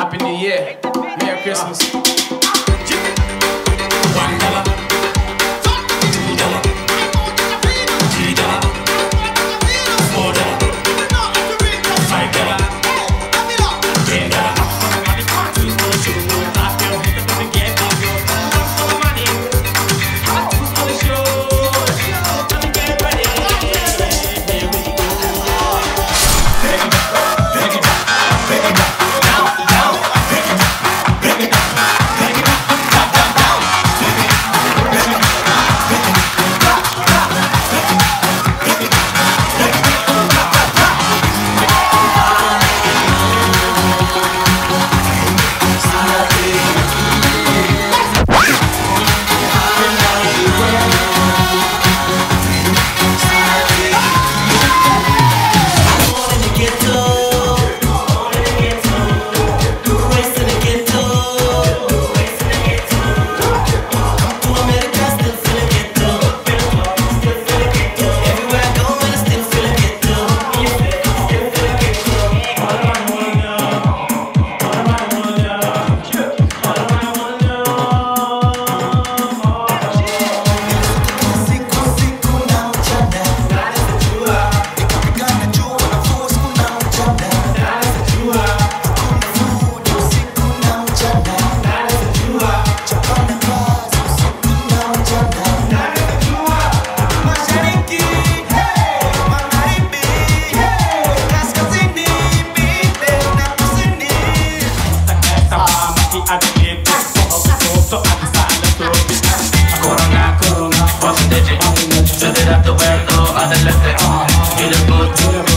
Happy New Year. Merry Christmas. Thank you.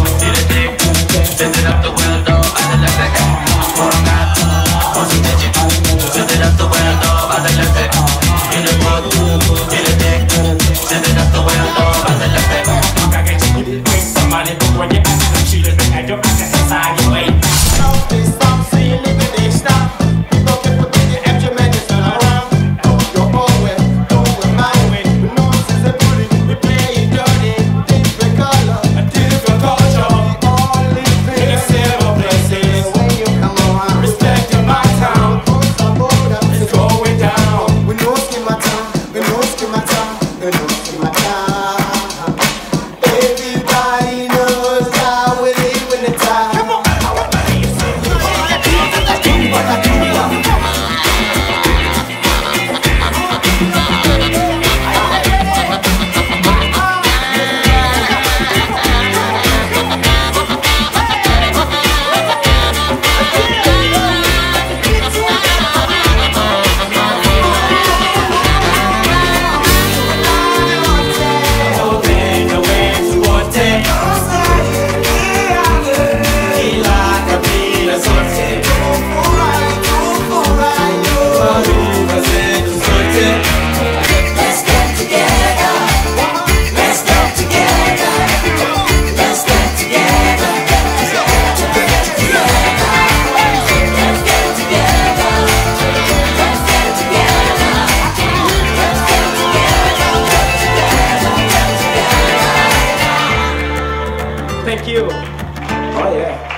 好嘞